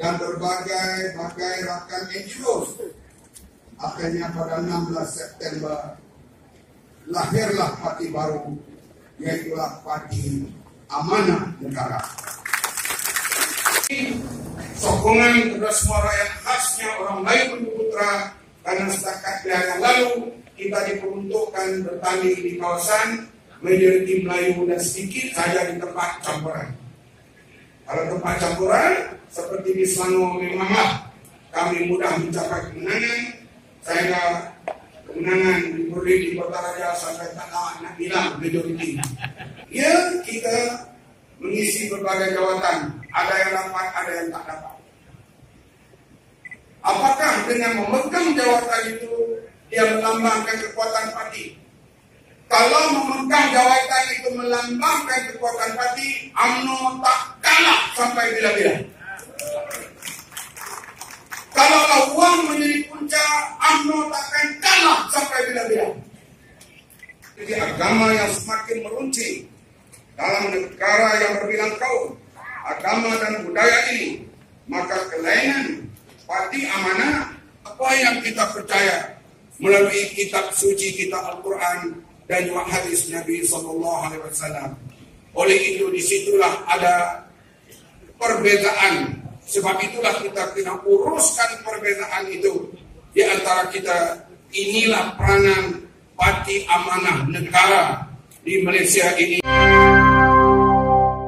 dan berbagai bagai rakan NGO. Akhirnya pada 16 September lahirlah parti baru yaitu Parti Amanah Negara. Sokongan kepada semua rakyat khasnya orang lain Putra karena setakat yang lalu kita diperuntukkan bertani di kawasan majoriti Melayu dan sedikit saja di tempat campuran. Kalau tempat campuran seperti di Selangor memanglah kami mudah mencapai kemenangan. Saya kemenangan di Budi di Kota Raja sampai tak nak bilang majoriti. Ya kita mengisi berbagai jawatan. Ada yang dapat, ada yang tak dapat. Apakah dengan memegang jawatan itu dia melambangkan kekuatan parti? Kalau memegang jawatan itu melambangkan kekuatan parti, UMNO tak kalah sampai bila-bila. Kalau uang menjadi punca, UMNO takkan kalah sampai bila-bila. Jadi agama yang semakin meruncing dalam negara yang berbilang kaum, agama dan budaya ini, maka kelainan parti amanah apa yang kita percaya melalui kitab suci kita Al-Quran dan hadis Nabi Sallallahu Alaihi Wasallam. Oleh itu di situlah ada perbedaan. Sebab itulah kita kena uruskan perbedaan itu di antara kita. Inilah peranan parti amanah negara di Malaysia ini.